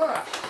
味儿